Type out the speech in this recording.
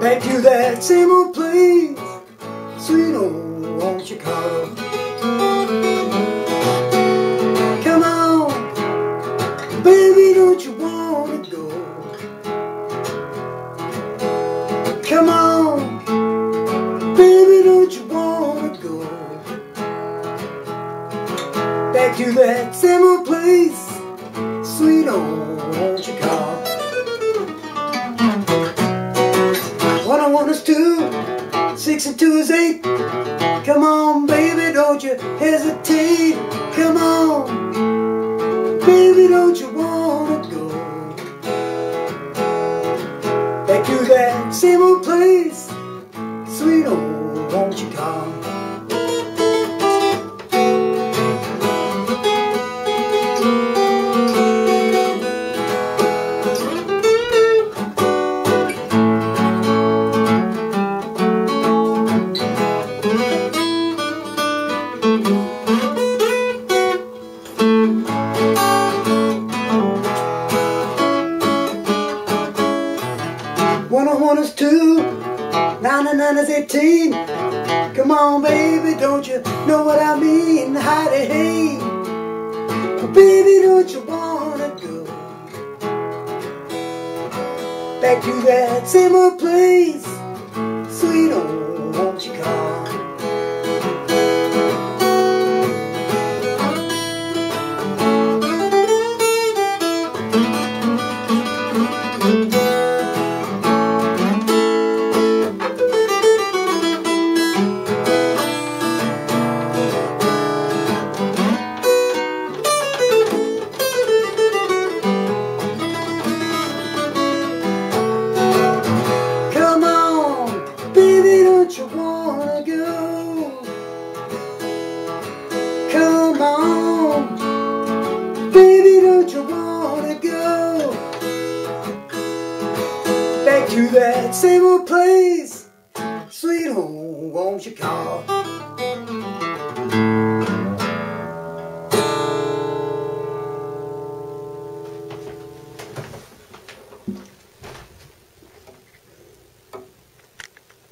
Back to that same old place, sweet old Chicago. Come on, baby, don't you wanna go? Come on, baby, don't you wanna go? Back to that same old place, two, six and two is eight. Come on, baby, don't you hesitate. Come on, baby, don't you wanna go back to that same old place? Sweet old, won't you come? One is two, nine and nine is eighteen. Come on, baby, don't you know what I mean? Hidey hey, baby, don't you wanna go back to that same old place? that same old place, sweet home, won't you call?